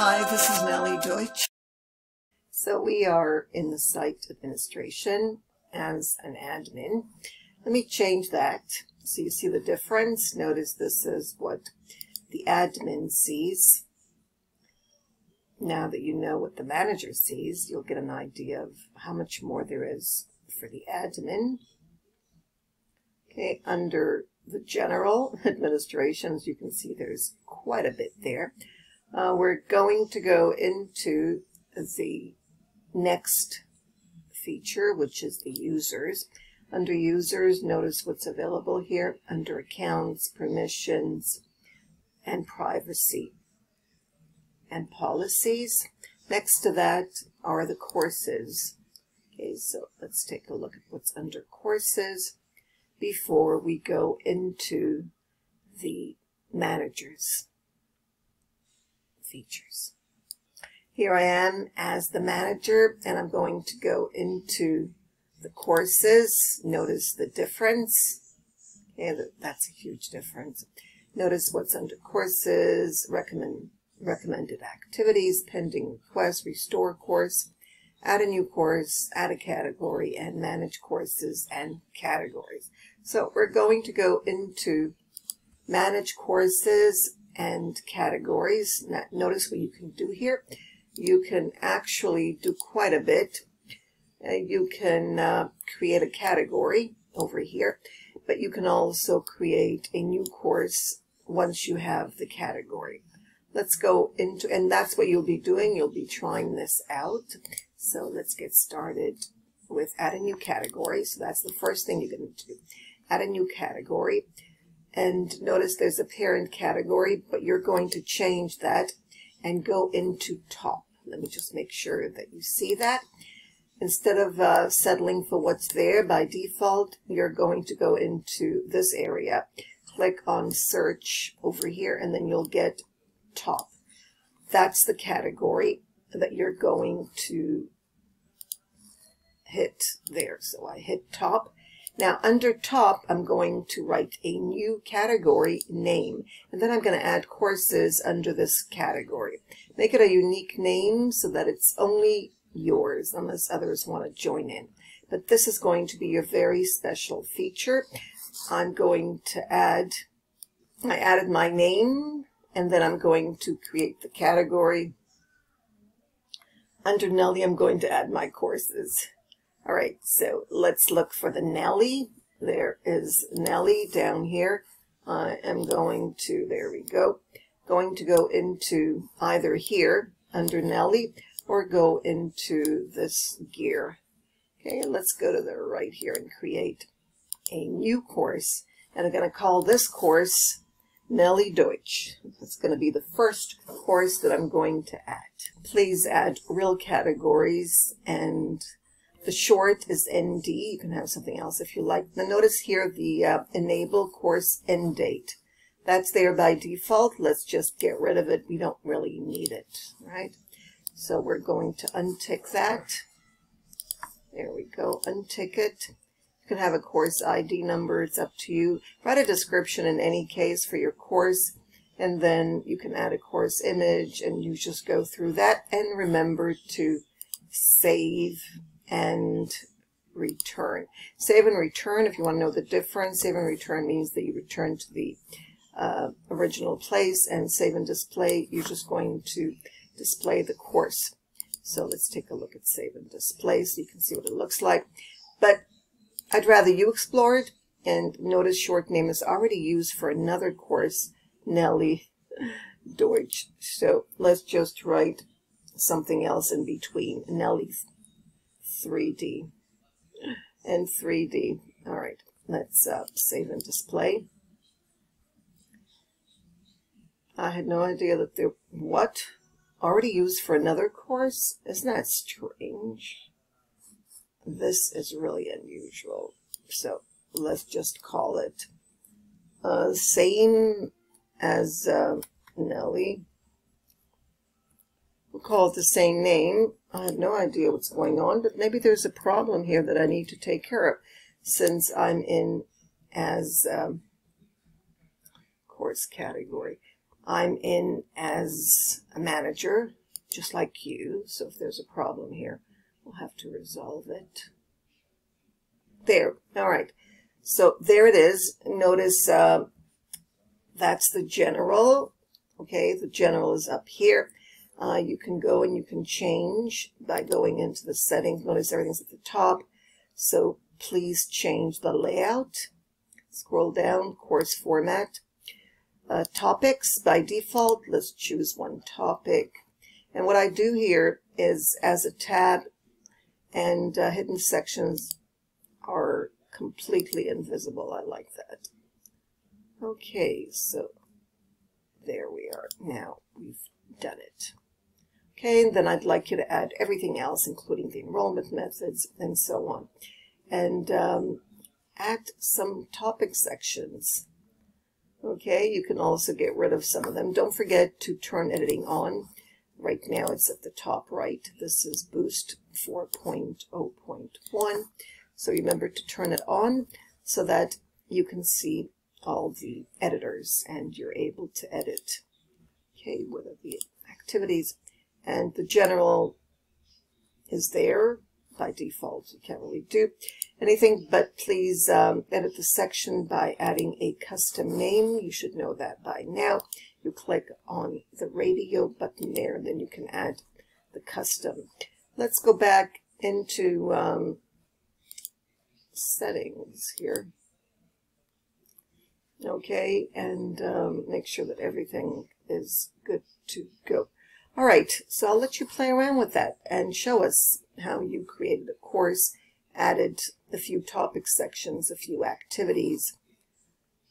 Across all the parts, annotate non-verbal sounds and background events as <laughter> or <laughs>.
Hi, this is Nellie Deutsch. So we are in the site administration as an admin. Let me change that so you see the difference. Notice this is what the admin sees. Now that you know what the manager sees, you'll get an idea of how much more there is for the admin. Okay, under the general <laughs> administration, as you can see, there's quite a bit there. Uh, we're going to go into the next feature, which is the users. Under users, notice what's available here under accounts, permissions, and privacy and policies. Next to that are the courses. Okay, so let's take a look at what's under courses before we go into the managers features. Here I am as the manager and I'm going to go into the courses. Notice the difference. Okay, that's a huge difference. Notice what's under courses, recommend, recommended activities, pending requests, restore course, add a new course, add a category, and manage courses and categories. So we're going to go into manage courses and categories. Notice what you can do here. You can actually do quite a bit. Uh, you can uh, create a category over here, but you can also create a new course once you have the category. Let's go into, and that's what you'll be doing. You'll be trying this out. So let's get started with add a new category. So that's the first thing you're going to do. Add a new category. And notice there's a parent category, but you're going to change that and go into top. Let me just make sure that you see that. Instead of uh, settling for what's there by default, you're going to go into this area. Click on search over here and then you'll get top. That's the category that you're going to hit there. So I hit top now under top, I'm going to write a new category name, and then I'm going to add courses under this category. Make it a unique name so that it's only yours unless others want to join in. But this is going to be your very special feature. I'm going to add, I added my name, and then I'm going to create the category. Under Nellie, I'm going to add my courses. All right, so let's look for the Nellie. There is Nellie down here. I am going to, there we go, going to go into either here under Nellie or go into this gear. Okay, let's go to the right here and create a new course. And I'm going to call this course Nellie Deutsch. That's going to be the first course that I'm going to add. Please add real categories and the short is ND. You can have something else if you like. Now notice here the uh, enable course end date. That's there by default. Let's just get rid of it. We don't really need it, right? So we're going to untick that. There we go. Untick it. You can have a course ID number. It's up to you. Write a description in any case for your course. And then you can add a course image and you just go through that. And remember to save and return. Save and return, if you want to know the difference, save and return means that you return to the uh, original place, and save and display, you're just going to display the course. So let's take a look at save and display so you can see what it looks like. But I'd rather you explore it, and notice short name is already used for another course, Nellie Deutsch. So let's just write something else in between, Nellie 3D and 3D. All right, let's uh, save and display. I had no idea that they're, what? Already used for another course? Isn't that strange? This is really unusual. So let's just call it uh, same as uh, Nellie. Call it the same name. I have no idea what's going on, but maybe there's a problem here that I need to take care of since I'm in as um, course category. I'm in as a manager, just like you. So if there's a problem here, we'll have to resolve it. There. All right. So there it is. Notice uh, that's the general. Okay, the general is up here. Uh, you can go and you can change by going into the settings. Notice everything's at the top. So please change the layout. Scroll down, course format. Uh, topics, by default, let's choose one topic. And what I do here is as a tab and uh, hidden sections are completely invisible. I like that. Okay, so there we are. Now we've done it. Okay, and then I'd like you to add everything else, including the enrollment methods and so on. And um, add some topic sections. Okay, you can also get rid of some of them. Don't forget to turn editing on. Right now it's at the top right. This is Boost 4.0.1. So remember to turn it on so that you can see all the editors and you're able to edit. Okay, are the activities? And the general is there by default. You can't really do anything, but please um, edit the section by adding a custom name. You should know that by now. You click on the radio button there, and then you can add the custom. Let's go back into um, settings here. Okay, and um, make sure that everything is good to go. All right, so I'll let you play around with that and show us how you created a course, added a few topic sections, a few activities,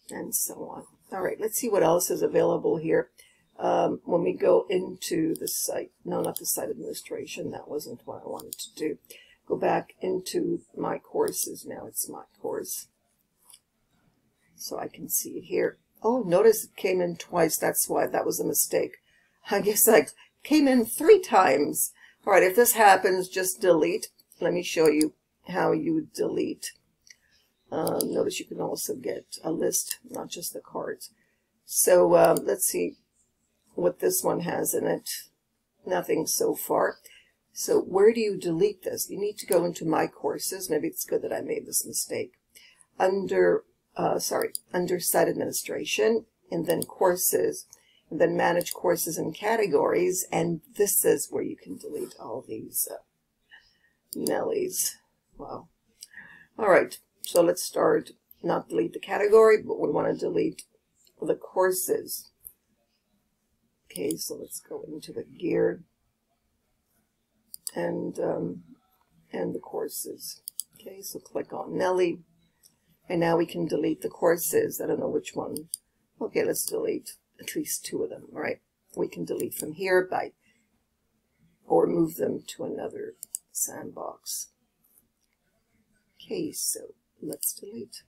and so on. All right, let's see what else is available here. Um, when we go into the site, no, not the site administration, that wasn't what I wanted to do go back into my courses. Now it's my course. So I can see it here. Oh, notice it came in twice. That's why that was a mistake. <laughs> I guess I came in three times. All right, if this happens, just delete. Let me show you how you delete. Um, notice you can also get a list, not just the cards. So um, let's see what this one has in it. Nothing so far. So where do you delete this? You need to go into My Courses. Maybe it's good that I made this mistake. Under, uh, sorry, under Site Administration, and then Courses, and then Manage Courses and Categories, and this is where you can delete all these uh, Nellies. Wow. All right, so let's start, not delete the category, but we want to delete the courses. Okay, so let's go into the gear and um, and the courses. Okay, so click on Nellie. And now we can delete the courses. I don't know which one. Okay, let's delete at least two of them, right? We can delete from here by, or move them to another sandbox. Okay, so let's delete.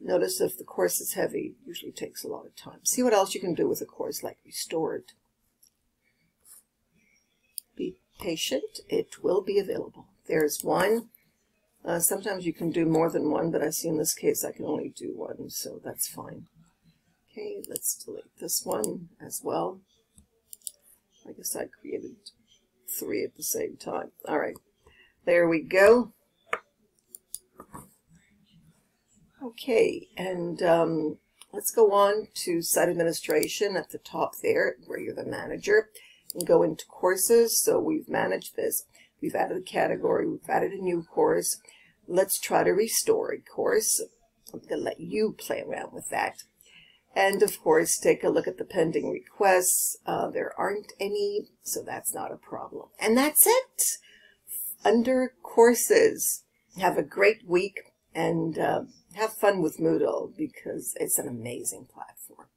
Notice if the course is heavy, usually takes a lot of time. See what else you can do with a course, like restore it Be patient, it will be available. There's one. Uh, sometimes you can do more than one, but I see in this case I can only do one, so that's fine. Okay, let's delete this one as well. I guess I created three at the same time. All right, there we go. Okay, and um, let's go on to site administration at the top there, where you're the manager and go into courses. So we've managed this. We've added a category. We've added a new course. Let's try to restore a course. I'm going to let you play around with that. And of course, take a look at the pending requests. Uh, there aren't any, so that's not a problem. And that's it. Under courses, have a great week and uh, have fun with Moodle because it's an amazing platform.